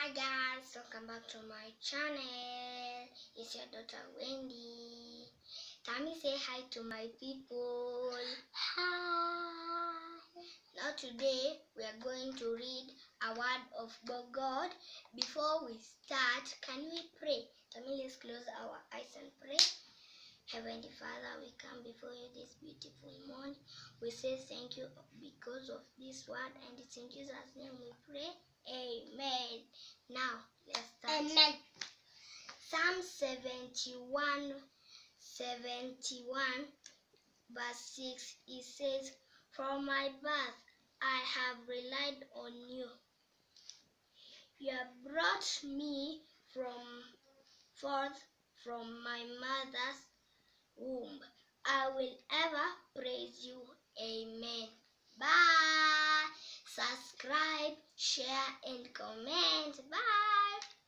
Hi guys, welcome back to my channel. It's your daughter Wendy. Tammy say hi to my people. Hi. Now today we are going to read a word of God. Before we start, can we pray? Tammy, let's close our eyes and pray. Heavenly Father, we come before you this beautiful morning. We say thank you because of this word, and it's in Jesus' name we pray. Amen. Now, let's start. Amen. Psalm 71, 71, verse 6, it says, From my birth I have relied on you. You have brought me from forth from my mother's womb. I will ever praise you. Amen. Bye. Subscribe, share, and comment. Bye.